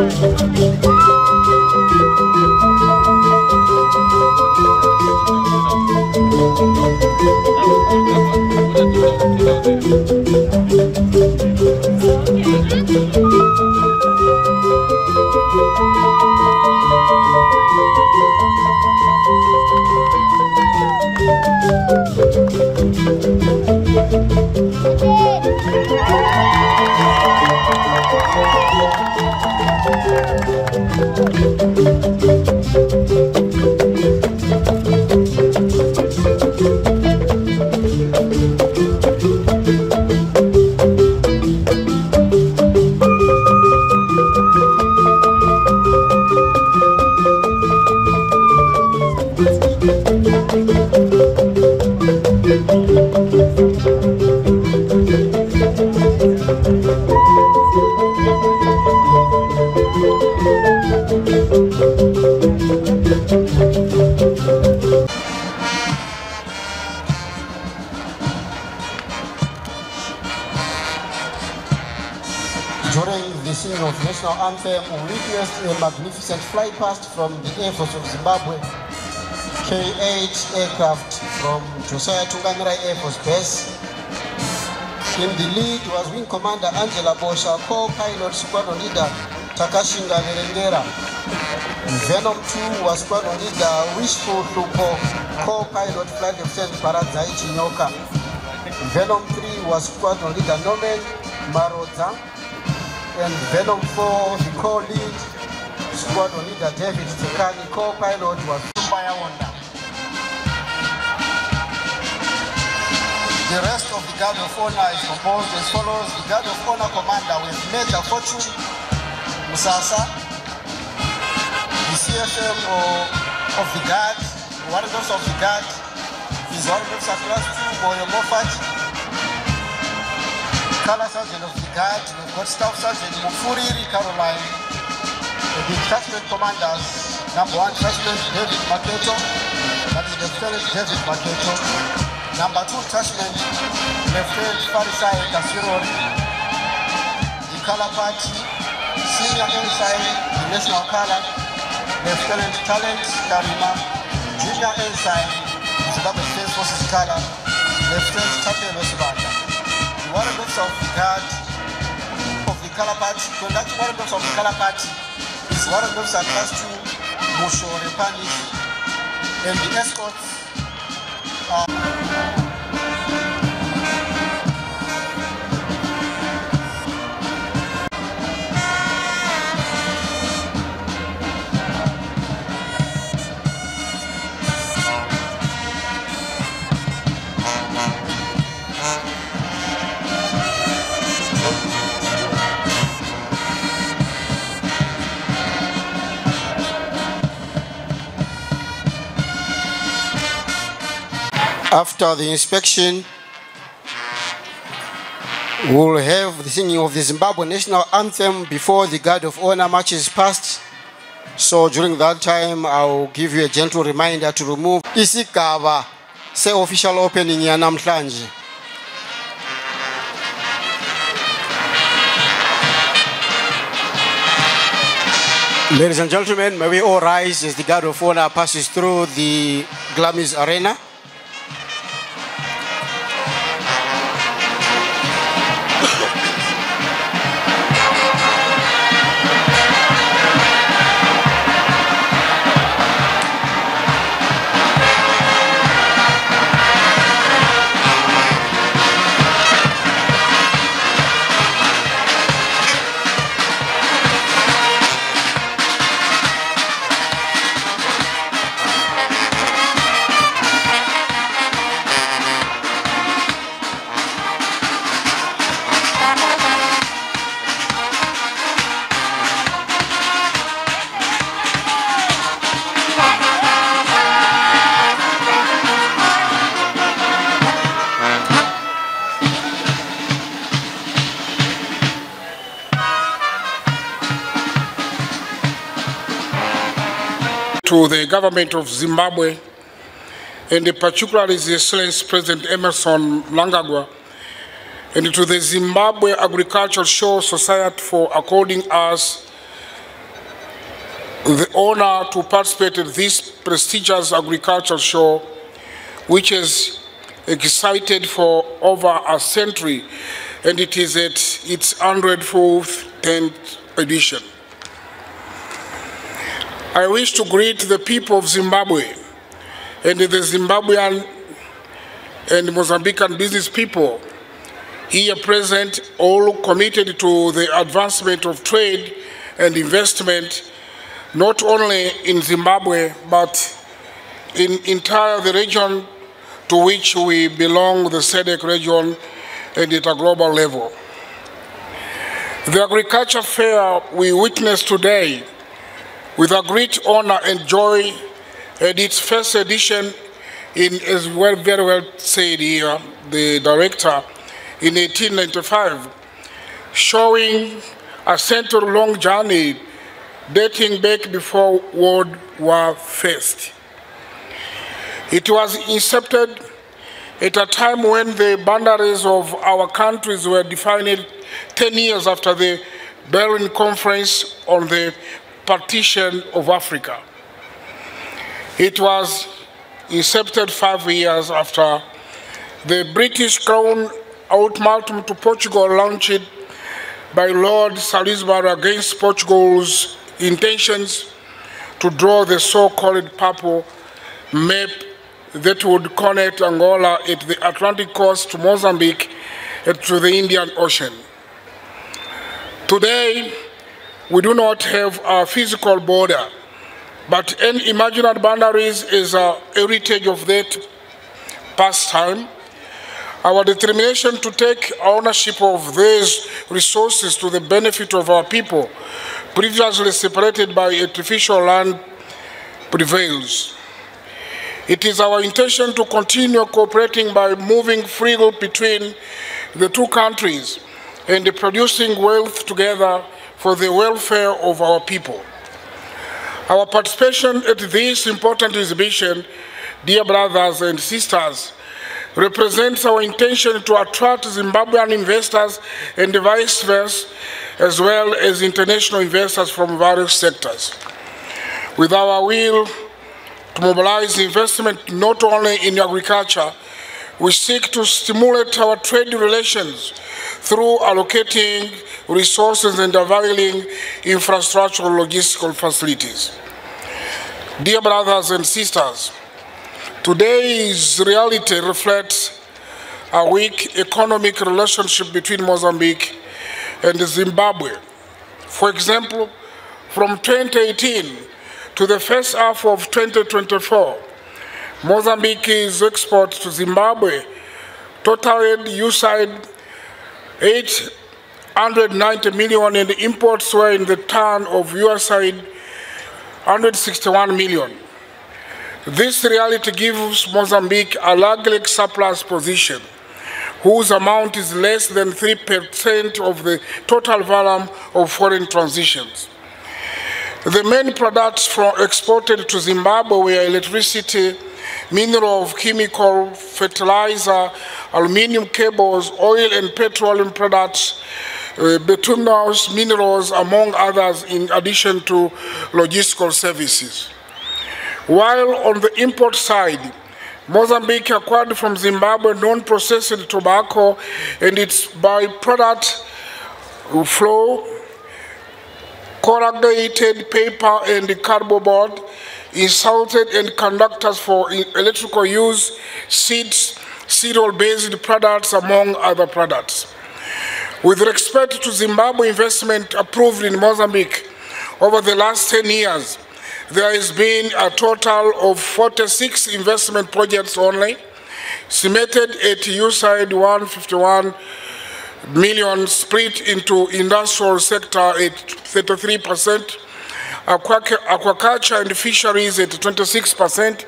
During a magnificent flight past from the Air Force of Zimbabwe, K-8 aircraft from Josiah Tungamirai Air Force Base. In the lead was Wing Commander Angela Bosha, co-pilot squadron leader Takashinga Verengera. Venom 2 was squadron leader Wishful Lupo, co-pilot flight lieutenant Paradzai Chinyoka. Venom 3 was squadron leader Norman Marodza and Venom 4, the co-lead squadron leader David Tekani, co-pilot was Fire Wonder. The rest of the Guard of Honor is composed as follows. The Guard of Honor commander with Major Fortune Musasa, the CFM of, of the Guard, Warrant Officer of the Guard, is Warrant Officer Class 2, Boyo Moffat, Color Sergeant of the Guard, we've got Staff Sergeant Mufuriri Caroline, detachment commanders, number one detachment David Maketo, that is Lieutenant David Maketo, number two detachment Lieutenant Farisai Kasirori, the color party, senior ensign, the national color, Lieutenant Talent Karima, junior ensign, Zimbabwe Defense Forces color, Lieutenant the warrant of guard of the color party, conducting warrant of the color party is warrant officer class 2 Mushore Panish and the escorts After the inspection, we'll have the singing of the Zimbabwe national anthem before the guard of honor marches past. So during that time, I'll give you a gentle reminder to remove isigaba se-official opening yanamhlanje. Ladies and gentlemen, may we all rise as the guard of honor passes through the Glamis Arena. To the government of Zimbabwe, and particularly His Excellency President Emmerson Mnangagwa, and to the Zimbabwe Agricultural Show Society for according us the honor to participate in this prestigious agricultural show, which has excited for over a century, and it is at its 104th 10th edition. I wish to greet the people of Zimbabwe and the Zimbabwean and Mozambican business people here present, all committed to the advancement of trade and investment, not only in Zimbabwe, but in entire the region to which we belong, the SADC region, and at a global level. The agriculture fair we witnessed today with a great honor and joy uh, at its first edition in, as well, very well said here, the director, in 1895, showing a century-long journey dating back before World War I. It was incepted at a time when the boundaries of our countries were defined 10 years after the Berlin Conference on the partition of Africa. It was incepted five years after the British Crown ultimatum to Portugal launched by Lord Salisbury against Portugal's intentions to draw the so-called purple map that would connect Angola at the Atlantic coast to Mozambique and to the Indian Ocean. Today, we do not have a physical border, but any imaginary boundaries is a heritage of that past time. Our determination to take ownership of these resources to the benefit of our people, previously separated by artificial land, prevails. It is our intention to continue cooperating by moving freely between the two countries and producing wealth together for the welfare of our people. Our participation at this important exhibition, dear brothers and sisters, represents our intention to attract Zimbabwean investors and vice versa, as well as international investors from various sectors. With our will to mobilize investment not only in agriculture, we seek to stimulate our trade relations through allocating resources and availing infrastructural logistical facilities. Dear brothers and sisters, today's reality reflects a weak economic relationship between Mozambique and Zimbabwe. For example, from 2018 to the first half of 2024, Mozambique's export to Zimbabwe totaled USAID 890 million and the imports were in the turn of USAID 161 million. This reality gives Mozambique a largely surplus position, whose amount is less than 3% of the total volume of foreign transitions. The main products from exported to Zimbabwe were electricity, mineral, chemical, fertilizer, aluminium cables, oil and petroleum products, uh, bituminous minerals, among others, in addition to logistical services. While on the import side, Mozambique acquired from Zimbabwe non-processed tobacco and its byproduct flour, corrugated paper and cardboard, insulted and conductors for electrical use, seeds, cereal-based products, among other products. With respect to Zimbabwe investment approved in Mozambique over the last 10 years, there has been a total of 46 investment projects only, estimated at USAID 151 million split into industrial sector at 33%, aquaculture and fisheries at 26%,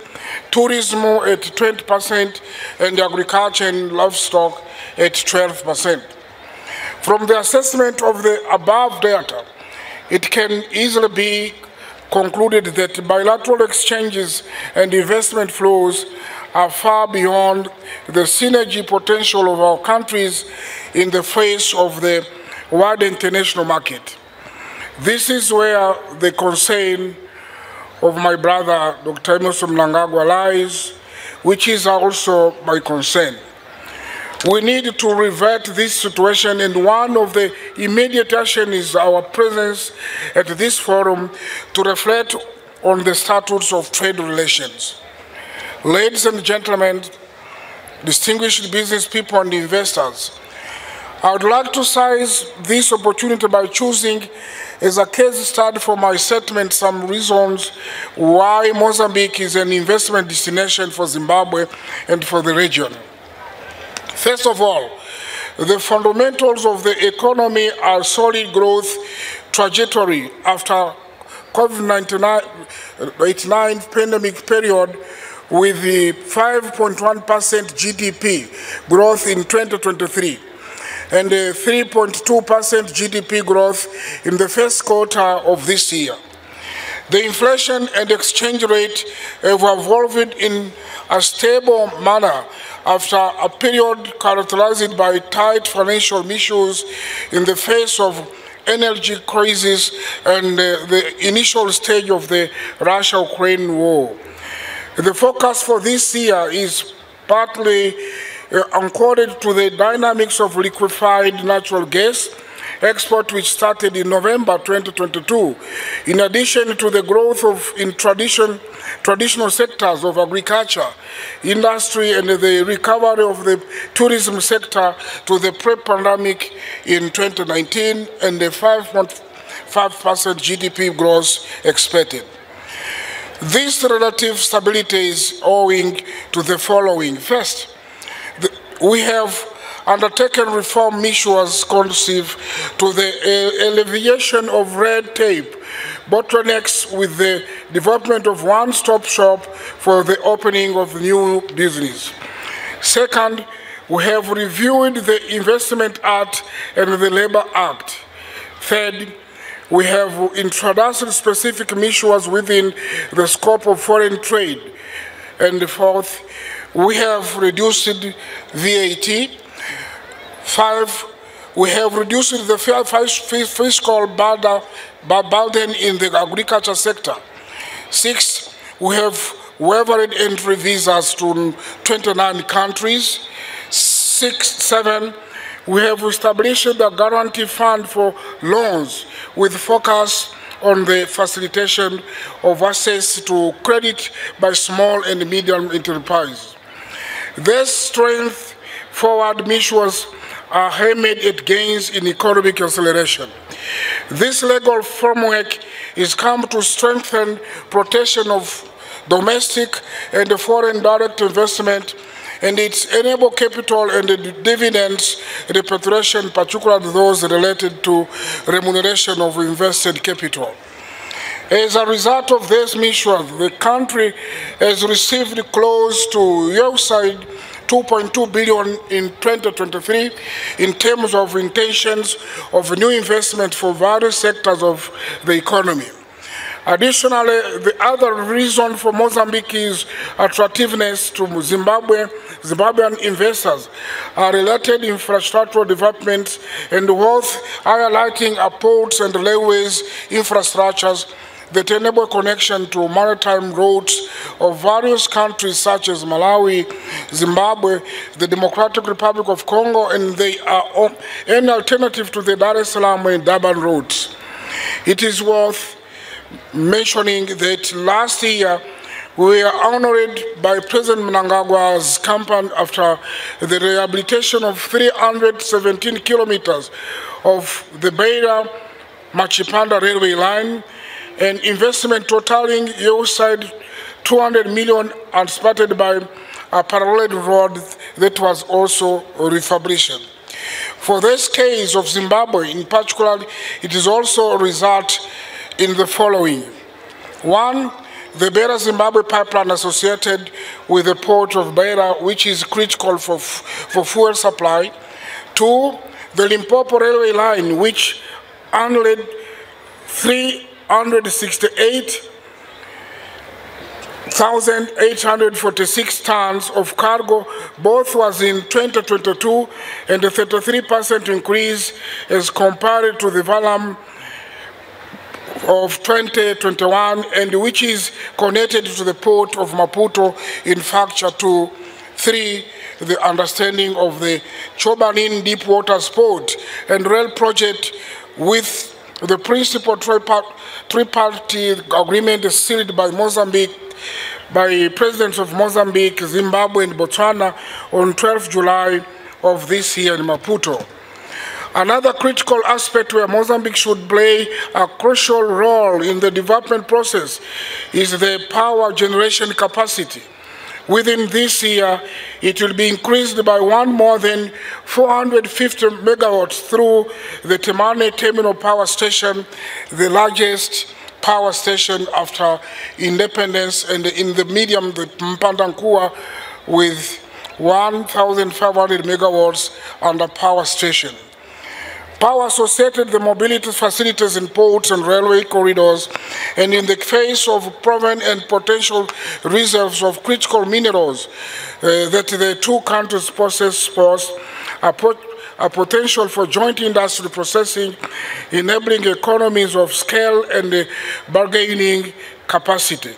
tourism at 20%, and agriculture and livestock at 12%. From the assessment of the above data, it can easily be concluded that bilateral exchanges and investment flows are far beyond the synergy potential of our countries in the face of the wide international market. This is where the concern of my brother, Dr. Emmerson Mnangagwa, lies, which is also my concern. We need to revert this situation, and one of the immediate action is our presence at this forum to reflect on the status of trade relations. Ladies and gentlemen, distinguished business people and investors, I would like to seize this opportunity by choosing as a case study for my statement some reasons why Mozambique is an investment destination for Zimbabwe and for the region. First of all, the fundamentals of the economy are solid growth trajectory after COVID-19 pandemic period with the 5.1% GDP growth in 2023 and a 3.2% GDP growth in the first quarter of this year. The inflation and exchange rate have evolved in a stable manner after a period characterized by tight financial issues in the face of energy crisis and uh, the initial stage of the Russia-Ukraine war. The focus for this year is partly uh, anchored to the dynamics of liquefied natural gas export which started in November 2022, in addition to the growth of in tradition, traditional sectors of agriculture, industry, and the recovery of the tourism sector to the pre-pandemic in 2019 and the 5.5% GDP growth expected. This relative stability is owing to the following. First, we have undertaken reform measures conducive to the eh, alleviation of red tape, bottlenecks with the development of one-stop shop for the opening of new business. Second, we have reviewed the Investment Act and the Labor Act. Third, we have introduced specific measures within the scope of foreign trade. And fourth, we have reduced VAT Five, we have reduced the fiscal burden in the agriculture sector. Six, we have waived entry visas to 29 countries. Six, seven, we have established a guarantee fund for loans with focus on the facilitation of access to credit by small and medium enterprises. This strength forward measures are aimed at gains in economic acceleration. This legal framework is come to strengthen protection of domestic and foreign direct investment and its enable capital and dividends repatriation, particularly those related to remuneration of invested capital. As a result of this mission, the country has received close to outside 2.2 billion in 2023 in terms of intentions of new investment for various sectors of the economy. Additionally, the other reason for Mozambique's attractiveness to Zimbabwe, Zimbabwean investors are related infrastructural developments and worth highlighting our ports and railways infrastructures that enable connection to maritime routes of various countries such as Malawi, Zimbabwe, the Democratic Republic of Congo, and they are an alternative to the Dar es Salaam and Durban routes. It is worth mentioning that last year we were honored by President Mnangagwa's campaign after the rehabilitation of 317 kilometers of the Beira Machipanda railway line, an investment totaling outside 200 million and started by a parallel road that was also refurbished. For this case of Zimbabwe in particular, it is also a result in the following. One, the Beira Zimbabwe pipeline associated with the port of Beira, which is critical for, for fuel supply. Two, the Limpopo railway line, which handled 368 1,846 tons of cargo, both was in 2022 and a 33% increase as compared to the volume of 2021 and which is connected to the port of Maputo in Factor 2 3 the understanding of the Chobanin Deep Water Sport and rail project with the principal tripartite agreement is sealed by Mozambique by presidents of Mozambique, Zimbabwe, and Botswana on 12 July of this year in Maputo. Another critical aspect where Mozambique should play a crucial role in the development process is the power generation capacity. Within this year, it will be increased by one more than 450 megawatts through the Temane Thermal Power Station, the largest power station after independence, and in the medium, the Mphanda Nkuwa, with 1,500 megawatts under power station. Power associated the mobility facilities in ports and railway corridors, and in the face of proven and potential reserves of critical minerals uh, that the two countries possess, pose a, pot a potential for joint industry processing, enabling economies of scale and bargaining capacity.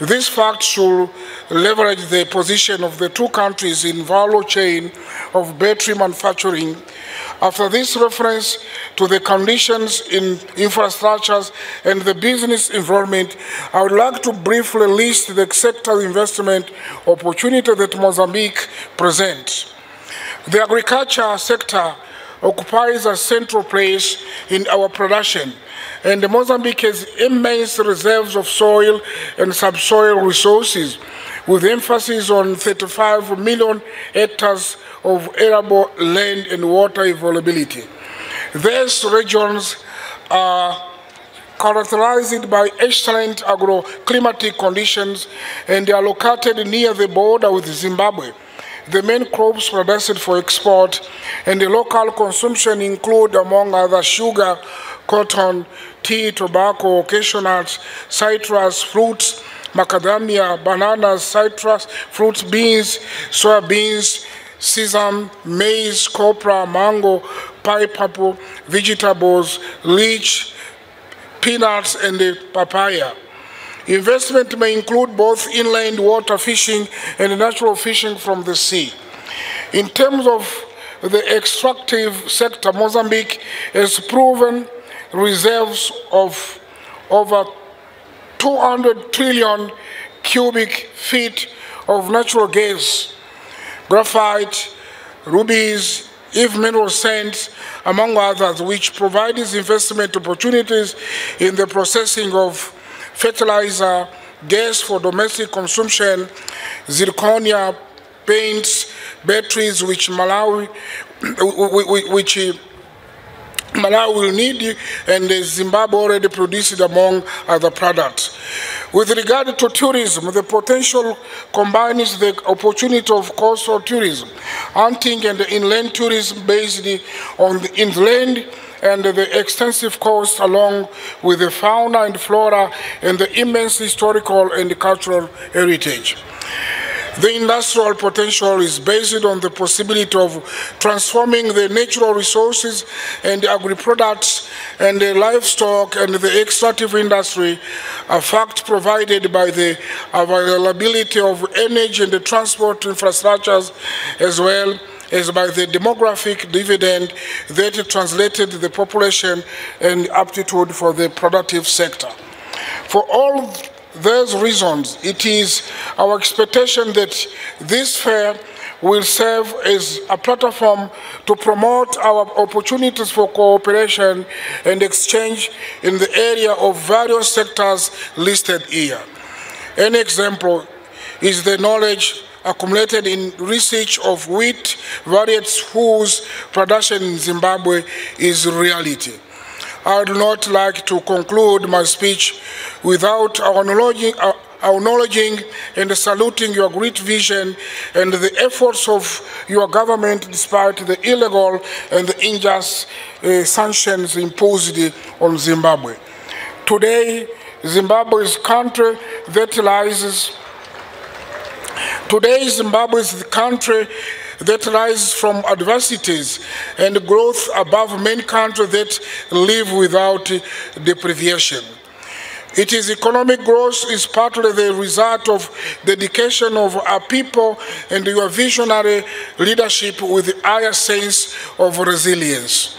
This fact should leverage the position of the two countries in value chain of battery manufacturing after this reference to the conditions in infrastructures and the business environment, I would like to briefly list the sector investment opportunity that Mozambique presents. The agriculture sector occupies a central place in our production, and Mozambique has immense reserves of soil and subsoil resources, with emphasis on 35 million hectares of arable land and water availability. These regions are characterized by excellent agroclimatic conditions and they are located near the border with Zimbabwe. The main crops produced for export and the local consumption include, among other, sugar, cotton, tea, tobacco, cashew citrus, fruits, macadamia, bananas, citrus, fruits, beans, soya beans, sesame, maize, copra, mango, pineapple, vegetables, leech, peanuts, and papaya. Investment may include both inland water fishing and natural fishing from the sea. In terms of the extractive sector, Mozambique has proven reserves of over 200 trillion cubic feet of natural gas graphite, rubies, heavy mineral sands, among others, which provide investment opportunities in the processing of fertilizer, gas for domestic consumption, zirconia, paints, batteries, which Malawi, which Malawi will need and Zimbabwe already produced among other products. With regard to tourism, the potential combines the opportunity of coastal tourism, hunting and inland tourism based on the inland and the extensive coast along with the fauna and flora and the immense historical and cultural heritage. The industrial potential is based on the possibility of transforming the natural resources and agri-products and the livestock and the extractive industry, a fact provided by the availability of energy and the transport infrastructures as well as by the demographic dividend that translated the population and aptitude for the productive sector. For all those reasons, it is our expectation that this fair will serve as a platform to promote our opportunities for cooperation and exchange in the area of various sectors listed here. An example is the knowledge accumulated in research of wheat varieties whose production in Zimbabwe is reality. I would not like to conclude my speech without acknowledging, uh, acknowledging and saluting your great vision and the efforts of your government despite the illegal and the unjust uh, sanctions imposed on Zimbabwe. Today, Zimbabwe is a country that rises. Today, Zimbabwe is the country that rises from adversities and growth above many countries that live without deprivation. It is economic growth is partly the result of dedication of our people and your visionary leadership with higher sense of resilience.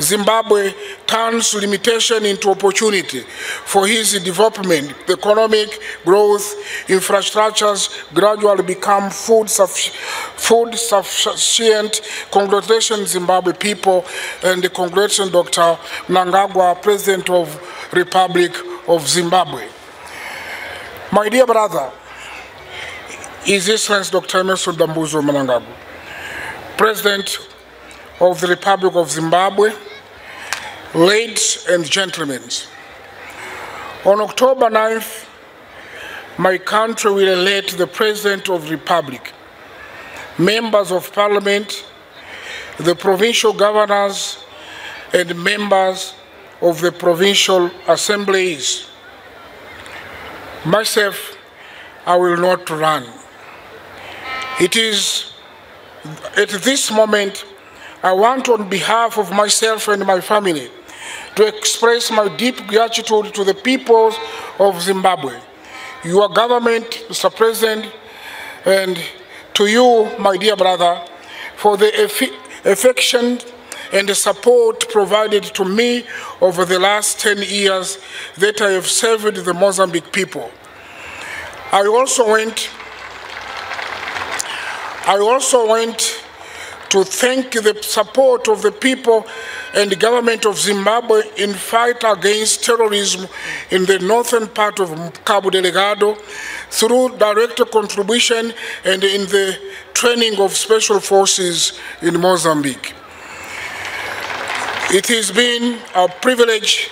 Zimbabwe turns limitation into opportunity for his development. Economic growth, infrastructures gradually become food, suffi food sufficient. Congratulations, Zimbabwe people, and congratulations, Dr. Mnangagwa, President of Republic of Zimbabwe. My dear brother, is Excellency Dr. Emerson Dambuzo Mnangagwa, President of the Republic of Zimbabwe, ladies and gentlemen, on October 9th, my country will elect the President of the Republic, members of Parliament, the provincial governors, and members of the provincial assemblies. Myself, I will not run. It is at this moment I want on behalf of myself and my family to express my deep gratitude to the people of Zimbabwe, your government, Mr. President, and to you, my dear brother, for the affection and the support provided to me over the last 10 years that I have served the Mozambique people. I also went I also went to thank the support of the people and the government of Zimbabwe in fight against terrorism in the northern part of Cabo Delgado through direct contribution and in the training of special forces in Mozambique. It has been a privilege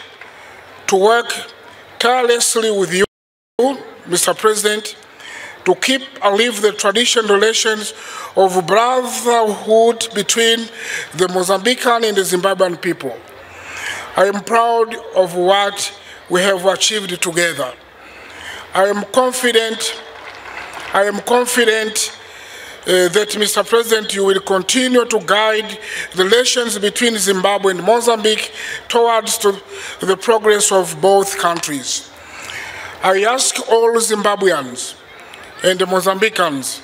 to work tirelessly with you, Mr. President, to keep alive the traditional relations of brotherhood between the Mozambican and the Zimbabwean people. I am proud of what we have achieved together. I am confident, I am confident uh, that, Mr. President, you will continue to guide the relations between Zimbabwe and Mozambique towards to the progress of both countries. I ask all Zimbabweans and the Mozambicans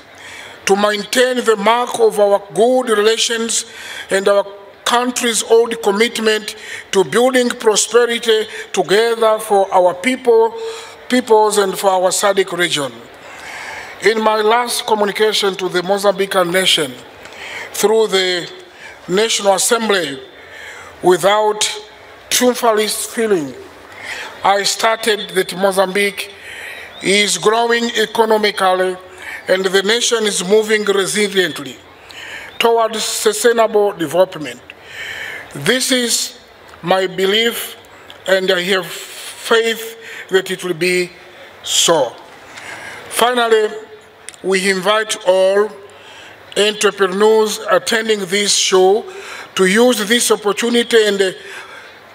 to maintain the mark of our good relations and our country's old commitment to building prosperity together for our people, peoples and for our SADC region. In my last communication to the Mozambican nation through the National Assembly without triumphalist feeling, I started that Mozambique is growing economically and the nation is moving resiliently towards sustainable development. This is my belief and I have faith that it will be so. Finally, we invite all entrepreneurs attending this show to use this opportunity and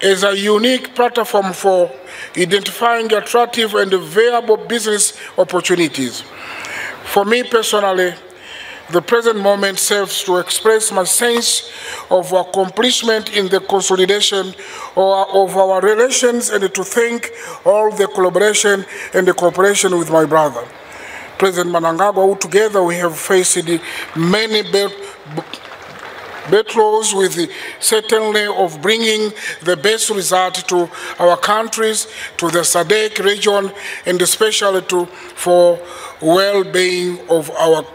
as a unique platform for identifying attractive and viable business opportunities. For me personally, the present moment serves to express my sense of accomplishment in the consolidation of our relations and to thank all the collaboration and the cooperation with my brother. President Mnangagwa, together we have faced many battles with the certainly of bringing the best result to our countries, to the SADC region, and especially to, for well-being of our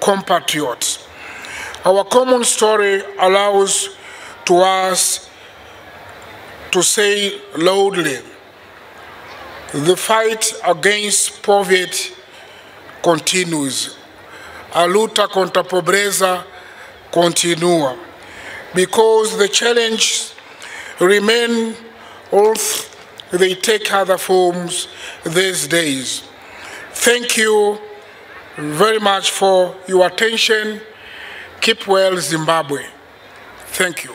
compatriots. Our common story allows to us to say loudly, the fight against poverty continues. A luta contra a pobreza continua. Because the challenges remain, although they take other forms these days. Thank you very much for your attention. Keep well, Zimbabwe. Thank you.